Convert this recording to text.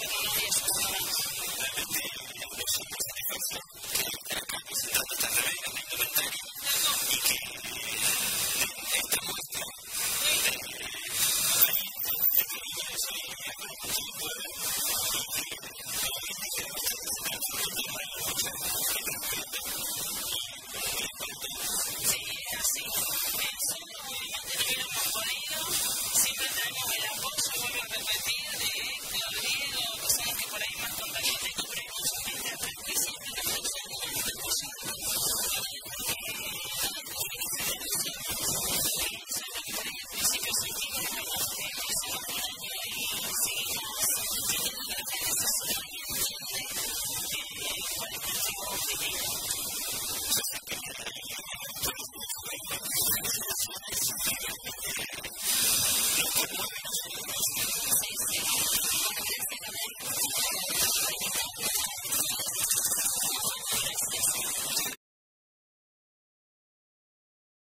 Yes.